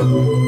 Thank